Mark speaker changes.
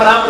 Speaker 1: Bravo!